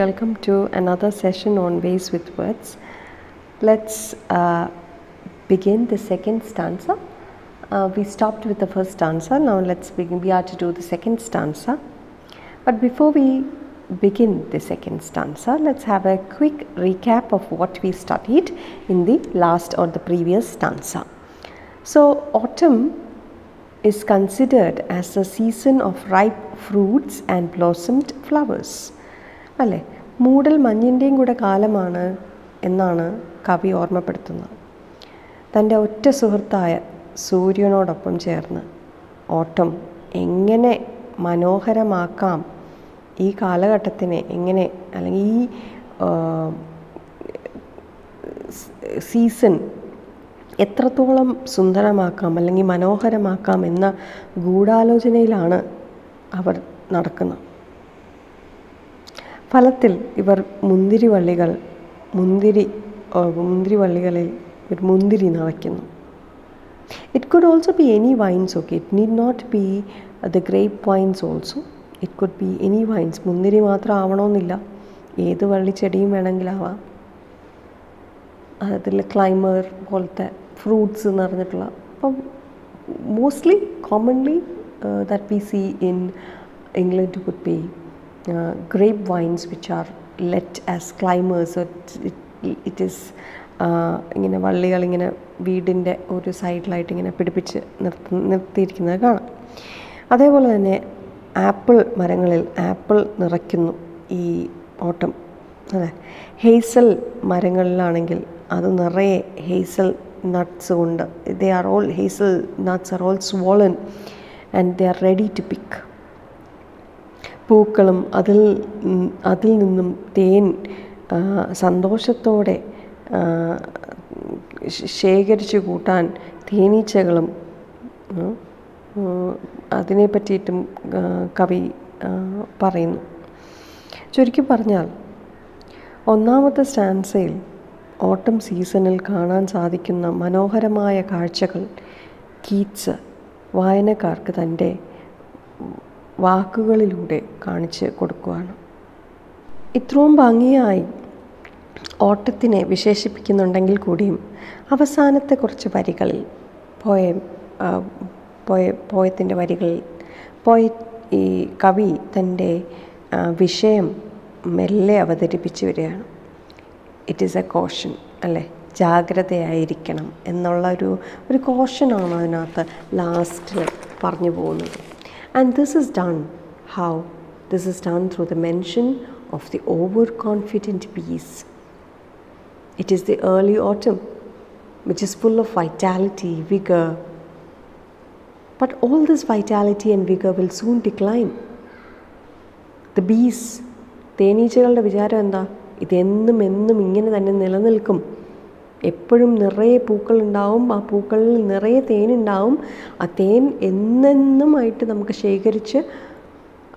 and welcome to another session on Ways with Words. Let's uh, begin the second stanza. Uh, we stopped with the first stanza, now let's begin. We are to do the second stanza. But before we begin the second stanza, let's have a quick recap of what we studied in the last or the previous stanza. So, autumn is considered as the season of ripe fruits and blossomed flowers. അല്ലേ മൂടൽ മഞ്ഞിന്റെയും കൂടെ കാലമാണ് എന്നാണ് കവി ഓർമ്മപ്പെടുത്തുന്നത്. തന്റെ ഒറ്റ സുഹൃത്തായ സൂര്യനോടൊപ്പം ചേർന്ന് ഓട്ടം എങ്ങനെ മനോഹരമാക്കാം ഈ കാലഘട്ടത്തിനെ എങ്ങനെ അല്ലെങ്കിൽ ഈ സീസൺ എത്രത്തോളം സുന്ദരമാക്കാം അല്ലെങ്കിൽ മനോഹരമാക്കാം എന്ന ഗൂഢാലോചനയിലാണ് അവർ നടക്കുന്നത്. ഫലത്തിൽ ഇവർ മുന്തിരിവള്ളികൾ മുന്തിരി മുന്തിരിവള്ളികളിൽ ഒരു മുന്തിരി നിറയ്ക്കുന്നു it could also be any vines okay it need not be the grape vines also it could be any vines മുന്തിരി മാത്രം ആവണമെന്നില്ല. ഏത് വള്ളിച്ചെടിയും വേണമെങ്കിലാവാം അതിൽ ക്ലൈമർ പോലത്തെ ഫ്രൂട്ട്സ് എന്ന് പറഞ്ഞിട്ടുള്ള അപ്പം mostly commonly that we see in England could be grape vines which are let it, it, it is ഇങ്ങനെ വള്ളികൾ ഇങ്ങനെ വീടിന്റെ ഒരു സൈഡിലായിട്ട് ഇങ്ങനെ പിടിപ്പിച്ച് നിർത്തി നിർത്തിയിരിക്കുന്നത് കാണാം. അതേപോലെ തന്നെ ആപ്പിൾ മരങ്ങളിൽ ആപ്പിൾ നിറയ്ക്കുന്നു ഈ ഓട്ടം അതെ ഹെയ്സൽ മരങ്ങളിലാണെങ്കിൽ അത് നിറയെ ഹെയ്സൽ നട്ട്സ് കൊണ്ട് they are all hazel nuts are all swollen and they are ready to pick പൂക്കളും അതിൽ അതിൽ നിന്നും തേൻ സന്തോഷത്തോടെ ശേഖരിച്ചു കൂട്ടാൻ തേനീച്ചകളും അതിനെ പറ്റിയിട്ടും കവി പറയുന്നു. ചുരുക്കി പറഞ്ഞാൽ ഒന്നാമത്തെ സ്റ്റാൻസയിൽ ഓട്ടം സീസണിൽ കാണാൻ സാധിക്കുന്ന മനോഹരമായ കാഴ്ചകൾ കീറ്റ്സ് വായനക്കാർക്ക് തന്റെ വാക്കുകളിലൂടെ കാണിച്ച് കൊടുക്കുവാണ്. ഇത്രയും ഭംഗിയായി ഓട്ടത്തിനെ വിശേഷിപ്പിക്കുന്നുണ്ടെങ്കിൽ കൂടിയും അവസാനത്തെ കുറച്ച് വരികളിൽ പോയം പോയ പോയത്തിന്റെ വരികളിൽ പോയ ഈ കവി തന്റെ വിഷയം മെല്ലെ അവതരിപ്പിച്ചു വരികയാണ്. ഇറ്റ് ഈസ് എ കോഷൻ അല്ലേ? ജാഗ്രതയായിരിക്കണം എന്നുള്ള ഒരു ഒരു കോഷനാണ് അതിനകത്ത് ലാസ്റ്റിൽ പറഞ്ഞു പോകുന്നത്? And this is done how? This is done through the mention of the overconfident bees. It is the early autumn, which is full of vitality, vigor. But all this vitality and vigor will soon decline. The bees, തേനീച്ചകളുടെ വിചാരം എന്താ ഇതെന്നും എന്നും ഇങ്ങനെ തന്നെ നിലനിൽക്കും എപ്പോഴും നിറയെ പൂക്കൾ ഉണ്ടാവും. ആ പൂക്കളിൽ നിറയെ തേനുണ്ടാവും ആ തേൻ എന്നെന്നുമായിട്ട് നമുക്ക് ശേഖരിച്ച്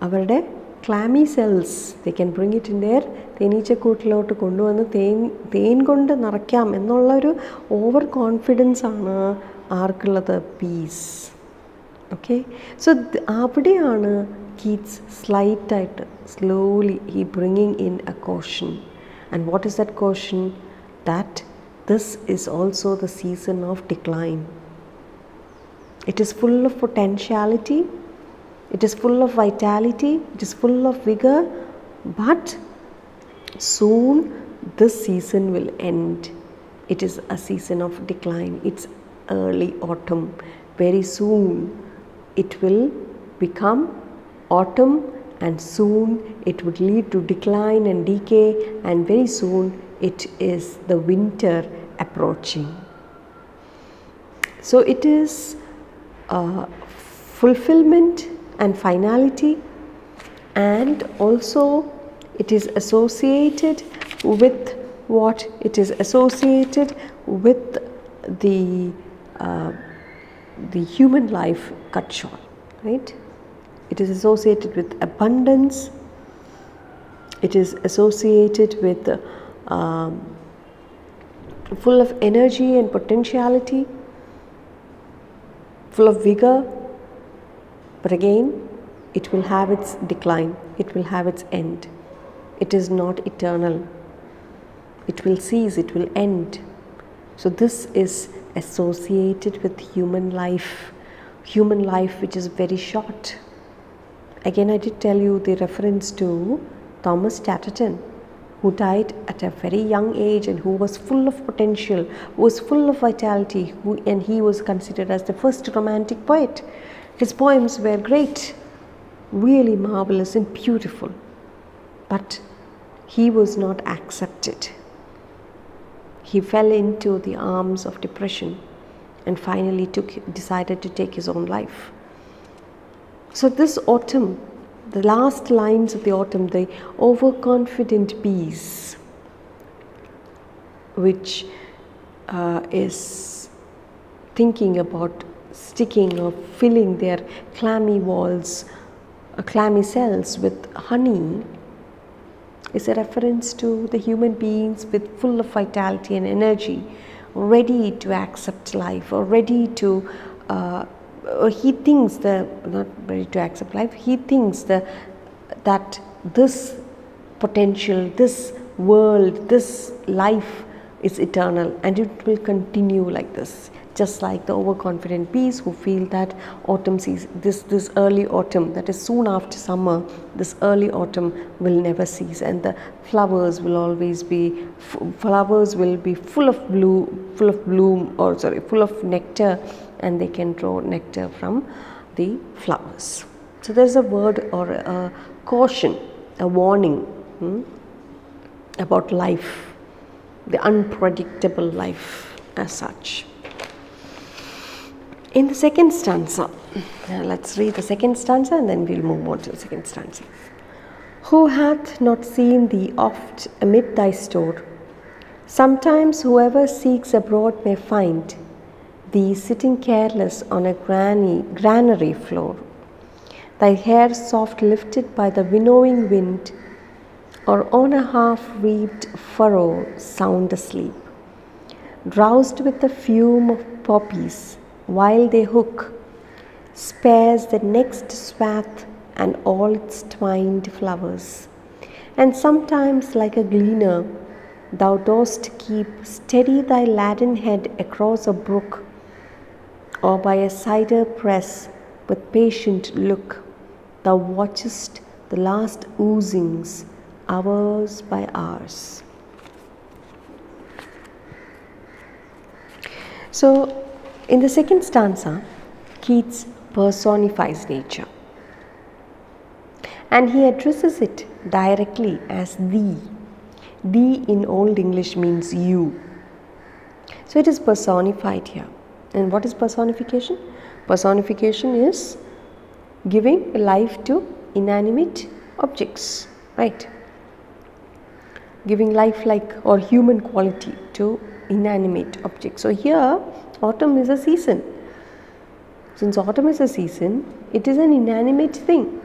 അവരുടെ clammy cells they can bring it in there തേനീച്ചക്കൂട്ടിലോട്ട് കൊണ്ടുവന്ന് തേൻ തേൻ കൊണ്ട് നിറയ്ക്കാം എന്നുള്ളൊരു ഓവർ കോൺഫിഡൻസ് ആണ് ആർക്കുള്ളത്? പീസ് ഓക്കെ സോ അവിടെയാണ് Keats സ്ലൈറ്റായിട്ട് slowly he bringing in a caution and what is that caution that This is also the season of decline. It is full of potentiality, it is full of vitality, it is full of vigor, but soon this season will end. It is a season of decline, it's early autumn. Very soon it will become autumn and soon it would lead to decline and decay and very soon it is the winter approaching so it is uh, fulfillment and finality and also it is associated with what it is associated with the uh, the human life cut short, right? It is associated with abundance, it is associated with um, full of energy and potentiality, full of vigor, but again, it will have its decline, it will have its end. it is not eternal. It will cease, it will end. So, this is associated with human life, human life which is very short. Again, I did tell you the reference to Thomas Chatterton, who died at a very young age and who was full of potential, was full of vitality, who, and he was considered as the first romantic poet. His poems were great, really marvelous and beautiful, but he was not accepted. He fell into the arms of depression and finally took, decided to take his own life. So, this autumn, the last lines of the autumn, the overconfident bees, which uh, is thinking about sticking or filling their clammy walls, uh, clammy cells with honey, is a reference to the human beings with full of vitality and energy, ready to accept life or ready to. Uh, or he thinks the not ready to accept life. He thinks the that this potential, this world, this life is eternal and it will continue like this just like the overconfident bees who feel that autumn season this this early autumn that is soon after summer this early autumn will never cease. And the flowers will always be flowers will be full of blue full of bloom or sorry full of nectar and they can draw nectar from the flowers. So there's a word or a caution a warning hmm, about life the unpredictable life as such in the second stanza, let's read the second stanza and then we'll move on to the second stanza. Who hath not seen thee oft amid thy store? Sometimes whoever seeks abroad may find thee sitting careless on a granny, granary floor, thy hair soft lifted by the winnowing wind, or on a half reaped furrow sound asleep, drowsed with the fume of poppies while they hook, spares the next swath and all its twined flowers. And sometimes, like a gleaner, thou dost keep steady thy laden head across a brook, or by a cider press with patient look, thou watchest the last oozings hours by hours. So, in the second stanza, Keats personifies nature and he addresses it directly as thee. Thee in Old English means you. So it is personified here. And what is personification? Personification is giving life to inanimate objects, right? Giving life like or human quality to inanimate objects. So here autumn is a season. Since autumn is a season, it is an inanimate thing.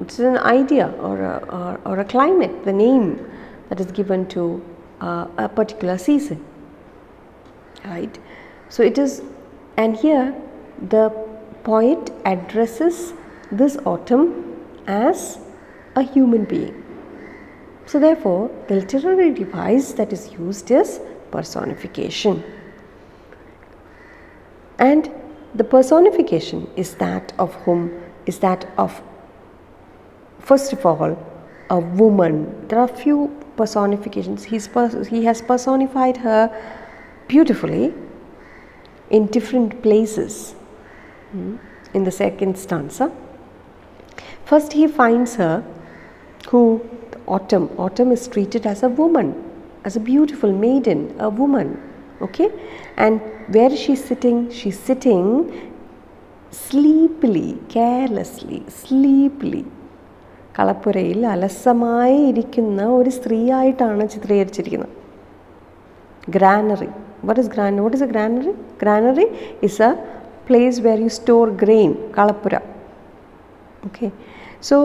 It's an idea or a, or, or a climate, the name that is given to uh, a particular season. Right? So it is, and here the poet addresses this autumn as a human being. So therefore, the literary device that is used is personification. And the personification is that of whom is that of first of all a woman. There are few personifications. He's pers- he has personified her beautifully in different places hmm, in the second stanza. First, he finds her who autumn autumn is treated as a woman as a beautiful maiden a woman okay and where she sitting she sitting sleepily carelessly sleepily കളപ്പുരയിൽ അലസമായി ഇരിക്കുന്ന ഒരു സ്ത്രീയായിട്ടാണ് ചിത്രീകരിച്ചിരിക്കുന്നത്. Granary what is gran what is a granary granary is a place where you store grain Kalappura okay so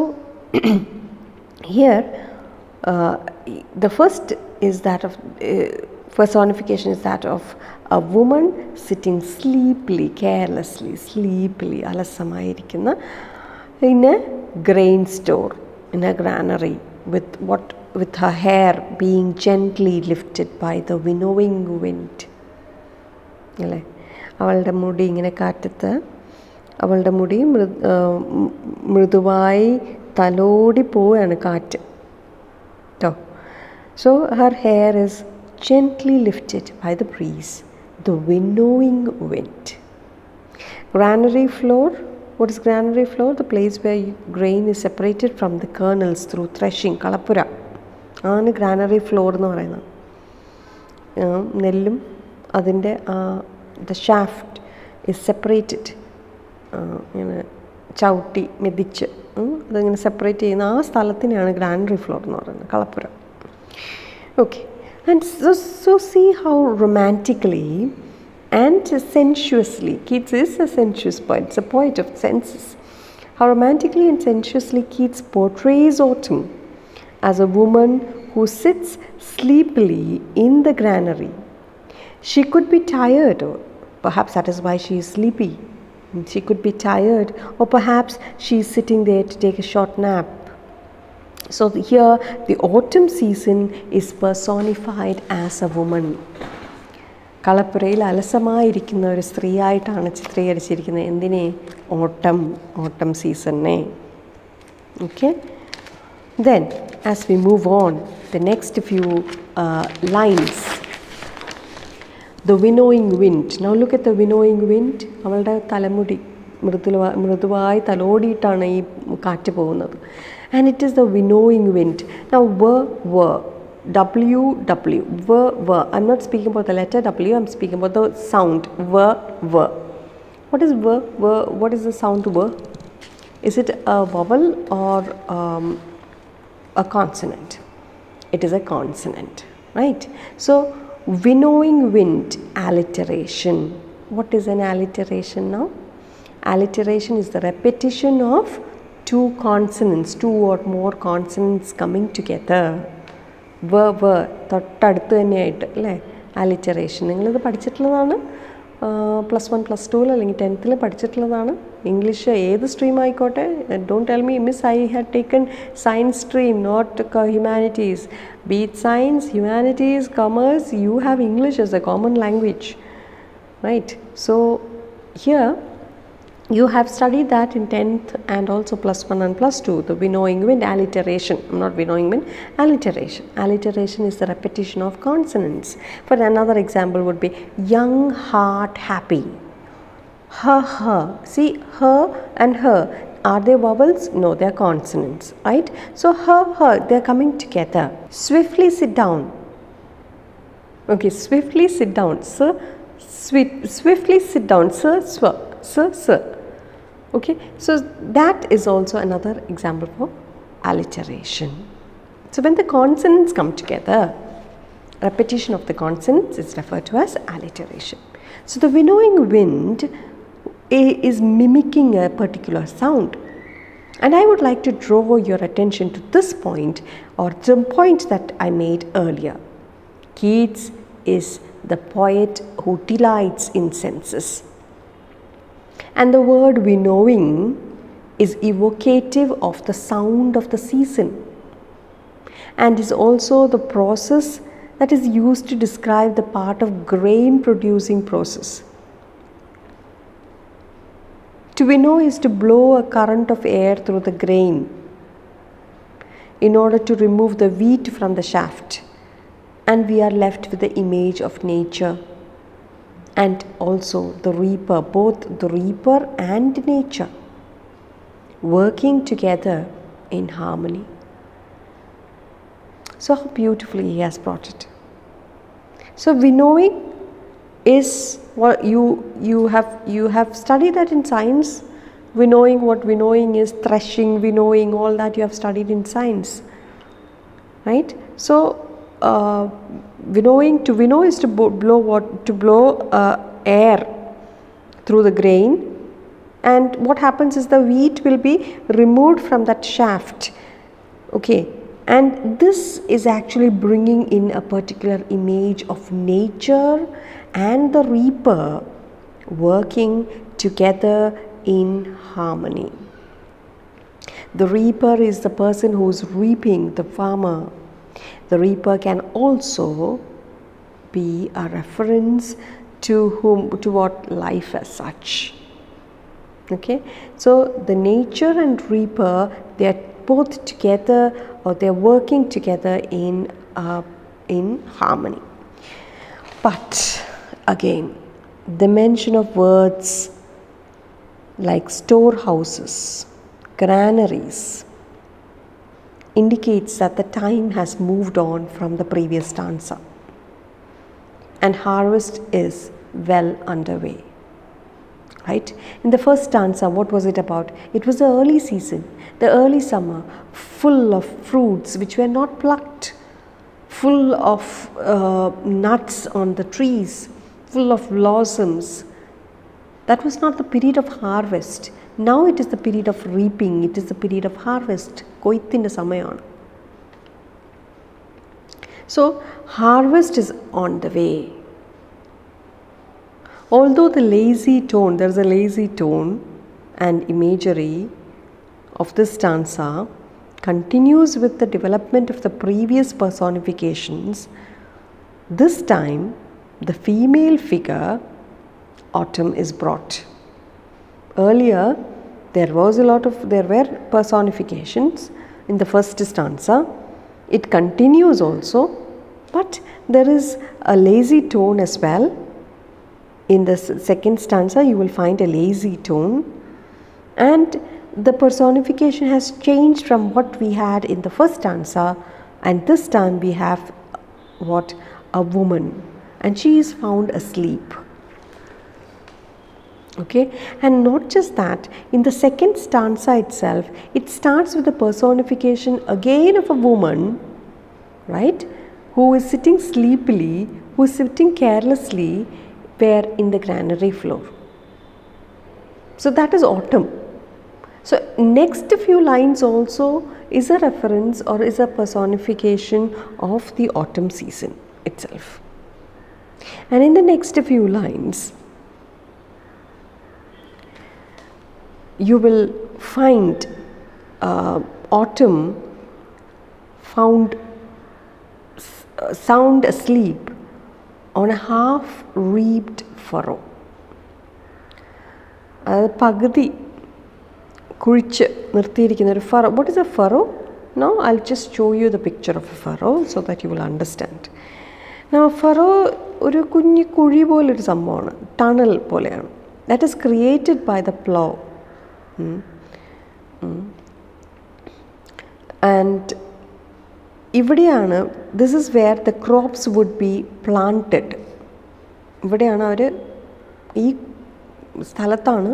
here the first is that of uh, personification is that of a woman sitting sleepily carelessly sleepily അലസമായിരിക്കുന്ന പിന്നെ grain store in a granary with what with her hair being gently lifted by the winnowing wind അല്ലേ? അവളുടെ മുടി ഇങ്ങനെ കാറ്റത്ത് അവളുടെ മുടി മൃ മൃദുവായി തലോടി പോവുകയാണ് കാറ്റ്. കേട്ടോ so her hair is gently lifted by the breeze the winnowing wind Granary floor. What is granary floor? The place where grain is separated from the kernels through threshing. കളപ്പുര ആണ് ഗ്രാനറി ഫ്ലോർ എന്ന് പറയുന്നത് നെല്ലും അതിന്റെ the shaft is separated ഇങ്ങനെ ചവിട്ടി മെതിച്ച് അതിങ്ങനെ separate ചെയ്യുന്ന ആ സ്ഥലത്തിനെയാണ് ഗ്രാനറി ഫ്ലോർ എന്ന് പറയുന്നത് കളപ്പുര Okay, and so, so see how romantically and sensuously, Keats is a sensuous poet, it's a poet of senses. How romantically and sensuously Keats portrays autumn as a woman who sits sleepily in the granary. She could be tired, or perhaps that is why she is sleepy. She could be tired, or perhaps she is sitting there to take a short nap. So here the autumn season is personified as a woman. കളപ്പുരയിൽ അലസമായിരിക്കുന്ന ഒരു സ്ത്രീയായിട്ടാണ് ചിത്രീകരിച്ചിരിക്കുന്നത്. എന്തിനെ? Autumn autumn സീസണിനെ okay then as we move on the next few lines the winnowing wind now look at the winnowing wind അവളുടെ തലമുടി മൃദുല മൃദുവായി തലോടിയിട്ടാണ് ഈ കാറ്റ് പോകുന്നത്. and it is the winnowing wind. Now, w, w, w, w, w, w. I'm not speaking about the letter W, I'm speaking about the sound, w, w. What is were, were, what is the sound w? Is it a vowel or um, a consonant? It is a consonant, right? So, winnowing wind, alliteration. What is an alliteration now? Alliteration is the repetition of two consonants, two or more consonants coming together. വ വ തൊട്ടടുത്ത് തന്നെയായിട്ട് അല്ലേ? Alliteration നിങ്ങളിത് പഠിച്ചിട്ടുള്ളതാണ്. Plus one plus ടുവിൽ അല്ലെങ്കിൽ ടെൻത്തിൽ പഠിച്ചിട്ടുള്ളതാണ്. ഇംഗ്ലീഷ് ഏത് സ്ട്രീം ആയിക്കോട്ടെ don't tell me miss I had taken science stream not humanities be it science humanities commerce you have English as a common language right so here you have studied that in 10th and also plus 1 and plus 2 the winnowing wind alliteration. Not winnowing wind alliteration. Alliteration is the repetition of consonants. For another example would be young heart happy. Her her see her and her are they vowels? No they are consonants right? So her her they are coming together. Swiftly sit down. Okay swiftly sit down. Sir sweet, swiftly sit down. Sir sir sir sir okay so that is also another example for alliteration so when the consonants come together repetition of the consonants is referred to as alliteration so the winnowing wind i- is mimicking a particular sound and I would like to draw your attention to this point or the point that I made earlier. Keats is the poet who delights in senses. And the word winnowing is evocative of the sound of the season and is also the process that is used to describe the part of grain producing process. To winnow is to blow a current of air through the grain in order to remove the wheat from the shaft, and we are left with the image of nature and also the reaper, both the reaper and nature working together in harmony. So, how beautifully he has brought it. So, winnowing is what you you have you have studied that in science winnowing what winnowing is threshing winnowing all that you have studied in science right so uh, winnowing to winnow is to blow what to blow uh, air through the grain. And what happens is the wheat will be removed from that shaft. Okay. And this is actually bringing in a particular image of nature and the reaper working together in harmony. The reaper is the person who's reaping, the farmer. The reaper can also be a reference to whom to what life as such. Okay, so the nature and reaper they are both together or they are working together in uh, in harmony. But again, the mention of words like storehouses, granaries indicates that the time has moved on from the previous stanza and harvest is well underway. Right? In the first stanza, what was it about? It was the early season, the early summer, full of fruits which were not plucked, full of uh, nuts on the trees, full of blossoms. That was not the period of harvest. Now it is the period of reaping, it is the period of harvest. കൊയ്ത്തിൻ്റെ സമയമാണ് So, harvest is on the way. Although the lazy tone, there's a lazy tone and imagery of this stanza continues with the development of the previous personifications, this time the female figure, autumn, is brought. Earlier, there was a lot of, there were personifications in the first stanza. It continues also, but there is a lazy tone as well. In the second stanza, you will find a lazy tone, and the personification has changed from what we had in the first stanza, and this time we have what a woman, and she is found asleep. Okay, and not just that, in the second stanza itself, it starts with the personification again of a woman, right, who is sitting sleepily, who is sitting carelessly, where in the granary floor. So that is autumn. So next few lines also is a reference or is a personification of the autumn season itself. And in the next few lines, you will find uh, autumn found uh, sound asleep on a half reaped furrow. അത് പകുതി കുഴിച്ച് നിർത്തിയിരിക്കുന്ന ഒരു furrow what is a furrow no I just show you the picture of a furrow so that you will understand no furrow ഒരു കുഞ്ഞു കുഴി പോലൊരു സംഭവമാണ്. ടണൽ പോലെയാണ്. That is created by the plough and ഇവിടെയാണ് this is where the crops would be planted ഇവിടെയാണ് അവർ ഈ സ്ഥലത്താണ്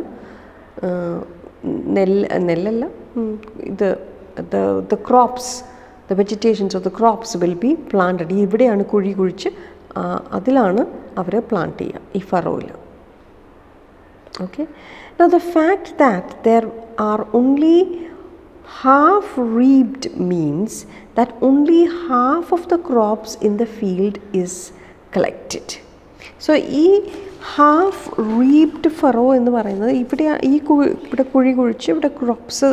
നെല്ല് നെല്ലല്ല ഇത് the the crops the vegetations of the crops will be planted ഇവിടെയാണ് കുഴി കുഴിച്ച് അതിലാണ് അവർ പ്ലാന്റ് ചെയ്യുക ഈ ഫറോയിൽ Okay. Now, the fact that there are only half reaped means that only half of the crops in the field is collected. So ഈ half reaped furrow എന്ന് പറയുന്നത് ഇവിടെ ഈ ഇവിടെ കുഴി കുഴിച്ച് ഇവിടെ ക്രോപ്സ്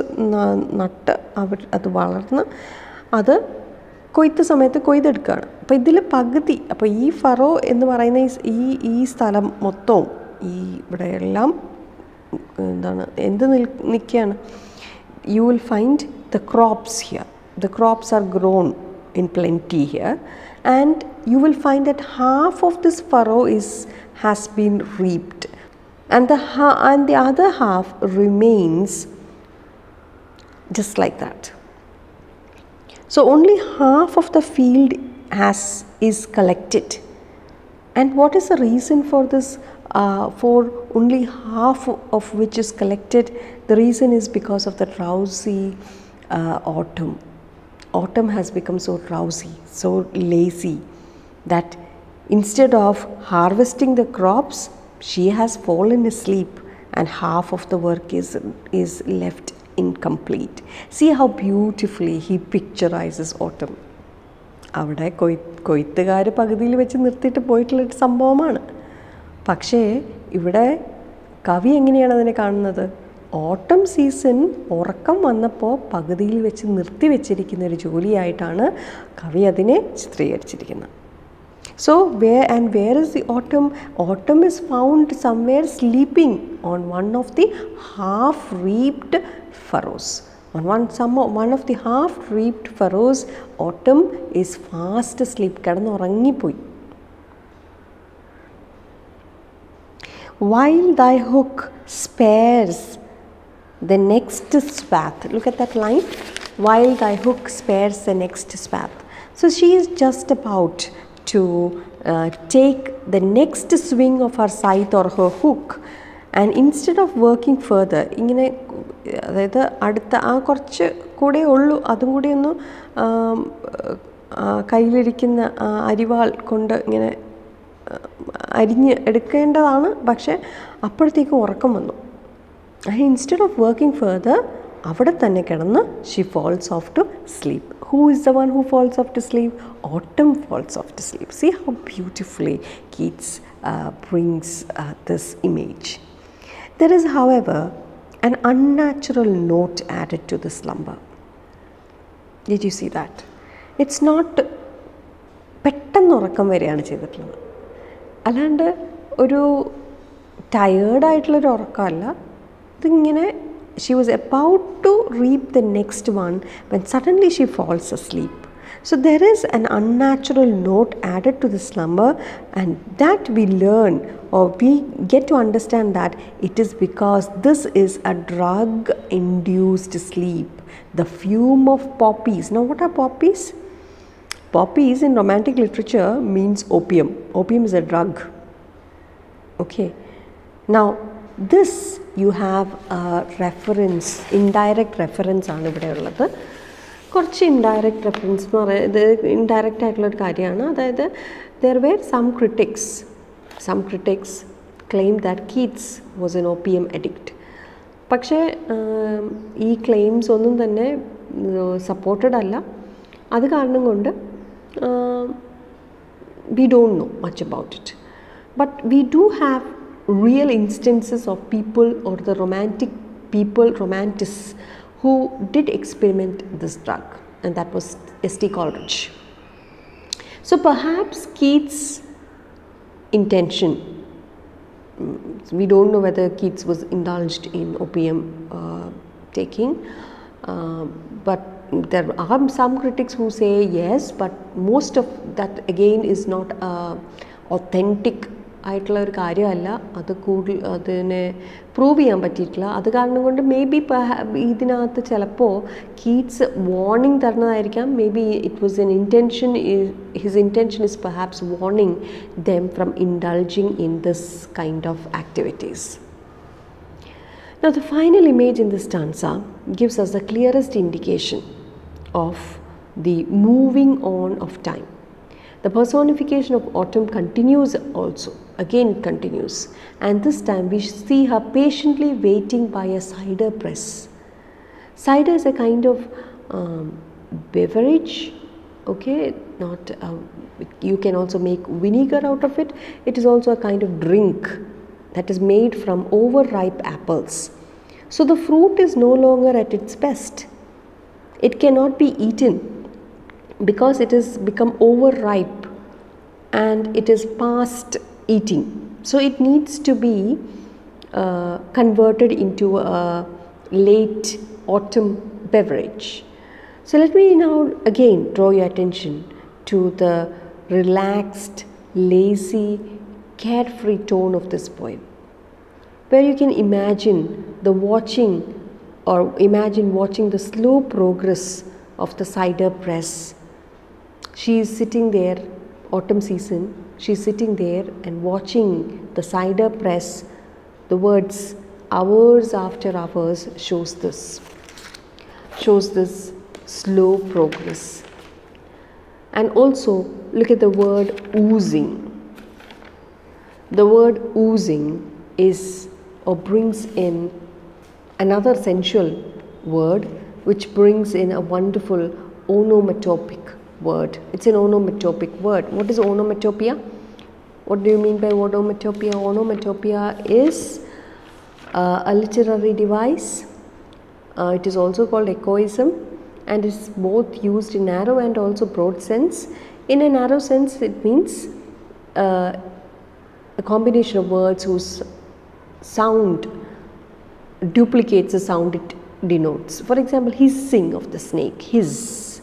നട്ട് അവർ അത് വളർന്ന് അത് കൊയ്ത്ത് സമയത്ത് കൊയ്തെടുക്കുകയാണ് അപ്പോൾ ഇതിൽ പകുതി അപ്പോൾ ഈ ഫറോ എന്ന് പറയുന്ന ഈ ഈ സ്ഥലം മൊത്തവും ഈ ഇവിടെ എല്ലാം എന്താണ് എന്ത് നിൽ നിൽക്കുകയാണ് you will find the crops here. The crops are grown in plenty here, and you will find that half of this furrow is has been reaped, and the ha- and the other half remains just like that. So only half of the field has is collected. And what is the reason for this? Uh, for only half of which is collected, the reason is because of the drowsy uh, autumn. Autumn has become so drowsy, so lazy, that instead of harvesting the crops, she has fallen asleep, and half of the work is, is left incomplete. See how beautifully he picturizes autumn. അവിടെ കൊയ് കൊയ്ത്തുകാർ പകുതിയിൽ വെച്ച് നിർത്തിയിട്ട് പോയിട്ടുള്ളൊരു സംഭവമാണ് പക്ഷേ ഇവിടെ കവി എങ്ങനെയാണ് അതിനെ കാണുന്നത്? ഓട്ടം സീസൺ ഉറക്കം വന്നപ്പോൾ പകുതിയിൽ വെച്ച് നിർത്തിവെച്ചിരിക്കുന്ന ഒരു ജോലിയായിട്ടാണ് കവി അതിനെ ചിത്രീകരിച്ചിരിക്കുന്നത്. So way and where is the autumn autumn is found somewhere sleeping on one of the half reaped furrows On one, some, one of the half reaped furrows, autumn is fast asleep, കിടന്നുറങ്ങിപ്പോയി. While thy hook spares the next swath. Look at that line. While thy hook spares the next swath. So she is just about to uh, take the next swing of her scythe or her hook and instead of working further ഇങ്ങനെ അതായത് അടുത്ത ആ കുറച്ച് കൂടെ ഉള്ളൂ അതും കൂടി ഒന്ന് കയ്യിലിരിക്കുന്ന അരിവാൾ കൊണ്ട് ഇങ്ങനെ അരിഞ്ഞ് എടുക്കേണ്ടതാണ്. പക്ഷേ അപ്പോഴത്തേക്കും ഉറക്കം വന്നു. ഇൻസ്റ്റെഡ് ഓഫ് വർക്കിംഗ് ഫെർദർ അവിടെ തന്നെ കിടന്ന് she falls off to sleep who is the one who falls off to sleep autumn falls off to sleep see how beautifully Keats brings this image there is however ever an unnatural note added to the slumber. Did you see that? It's not പെട്ടെന്ന് ഉറക്കം വരികയാണ് ചെയ്തിട്ടുള്ളത്. അല്ലാണ്ട് ഒരു ടയേർഡായിട്ടുള്ളൊരു ഉറക്കമല്ല. ഇതിങ്ങനെ she was about to reap the next one when suddenly she falls asleep so there is an unnatural note added to this number and that we learn oh we get to understand that it is because this is a drug induced sleep the fume of poppies no what are poppies Poppies in romantic literature means opium. Opium is a drug. Okay. Now, this you have a reference, indirect reference ആണ് ഇവിടെ ഉള്ളത് കുറച്ച് indirect reference എന്ന് പറയുന്നത് ഇത് indirect ആയിട്ടുള്ളൊരു കാര്യമാണ് അതായത് there where some critics some critics claim that Keats was an opium addict പക്ഷേ ഈ ക്ലെയിംസ് ഒന്നും തന്നെ സപ്പോർട്ടഡ് അല്ല അത് കാരണം കൊണ്ട് we don't know much about it. But we do have real instances of people or the romantic people, romantics, who did experiment this drug, and that was S.T. Coleridge. So perhaps Keats' intention, mm, we don't know whether Keats was indulged in opium uh, taking, uh, but there are some critics who say yes, but most of that again is not uh, authentic ആയിട്ടുള്ള ഒരു കാര്യമല്ല അത് കൂടുതൽ അതിനെ prove ചെയ്യാൻ പറ്റിയിട്ടില്ല അത് കാരണം കൊണ്ട് മേ ബി ഇതിനകത്ത് ചിലപ്പോൾ Keats warning തരുന്നതായിരിക്കാം maybe it was an intention his intention is perhaps warning them from indulging in this kind of activities Now, the final image in this stanza gives us the clearest indication of the moving on of time. The personification of autumn continues also, again continues, and this time we see her patiently waiting by a cider press. Cider is a kind of um, beverage, okay, not uh, you can also make vinegar out of it. It is also a kind of drink that is made from overripe apples. So the fruit is no longer at its best. It cannot be eaten because it has become overripe and it is past eating. So it needs to be uh, converted into a late autumn beverage. So let me now again draw your attention to the relaxed, lazy, carefree tone of this poem, where you can imagine the watching or imagine watching the slow progress of the cider press. She is sitting there, autumn season, she is sitting there and watching the cider press. The words hours after hours shows this, shows this slow progress. And also look at the word oozing. The word oozing is or brings in another sensual word which brings in a wonderful onomatopic word. It's an onomatopic word. What is onomatopoeia? What do you mean by onomatopoeia? Onomatopoeia is uh, a literary device. Uh, it is also called echoism and is both used in narrow and also broad sense. In a narrow sense, it means uh, a combination of words whose sound duplicates the sound it denotes. For example, hissing of the snake, hiss,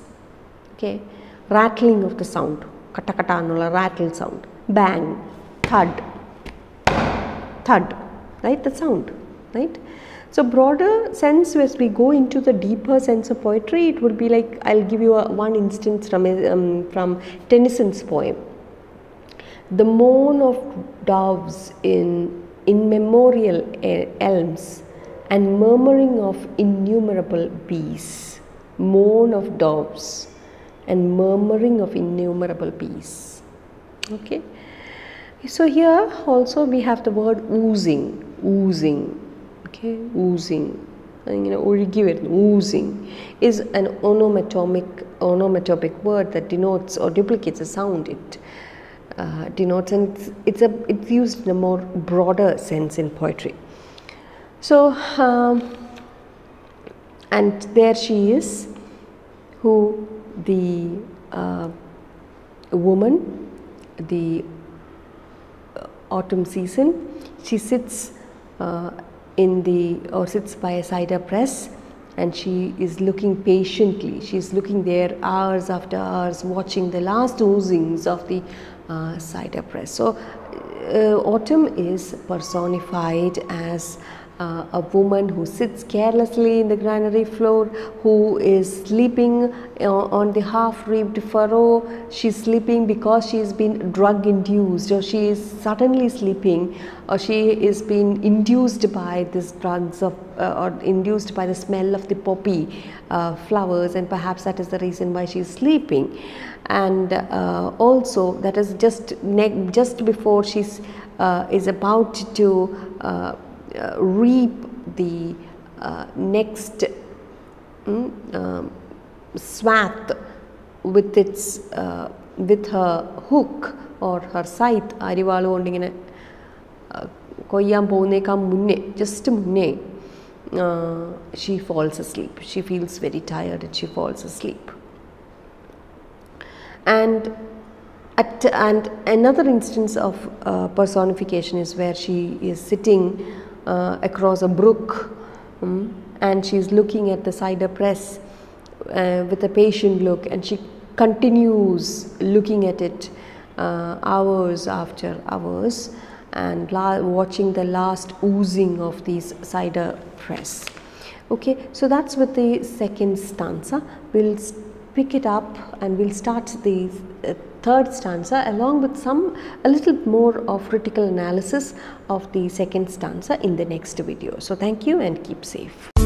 okay, rattling of the sound, kata kata annulla rattle sound, bang, thud, thud, right, the sound, right. So, broader sense as we go into the deeper sense of poetry, it would be like I will give you a, one instance from, um, from Tennyson's poem. The moan of doves in immemorial elms and murmuring of innumerable bees, moan of doves, and murmuring of innumerable bees. Okay. So here also we have the word oozing, oozing, okay, oozing. You know, oozing is an onomatomic, onomatopic word that denotes or duplicates a sound. It uh, denotes and it's, a, it's used in a more broader sense in poetry so um, and there she is who the uh, woman the autumn season she sits uh, in the or sits by a cider press and she is looking patiently. She is looking there hours after hours watching the last oozings of the uh, cider press. So uh, autumn is personified as uh, a woman who sits carelessly in the granary floor, who is sleeping uh, on the half ribbed furrow. She's sleeping because she's been drug induced, or she is suddenly sleeping, or she is being induced by these drugs of, uh, or induced by the smell of the poppy uh, flowers, and perhaps that is the reason why she's sleeping. And uh, also, that is just just before she's uh, is about to uh, reap the uh, next mm, um, swath with its uh, with her hook or her scythe അരിവാൾ കൊണ്ടിങ്ങനെ കൊയ്യാൻ പോകുന്നേക്കാൾ മുന്നേ just മുന്നേ she falls A sleep she feels very tired and she falls A sleep and at, and another instance of uh, personification is where she is sitting uh, across a brook um, and she's looking at the cider press uh, with a patient look and she continues looking at it uh, hours after hours and watching the last oozing of these cider press. Okay, so that's with the second stanza. We'll pick it up and we'll start the uh, third stanza along with some a little more of critical analysis of the second stanza in the next video. So thank you and keep safe.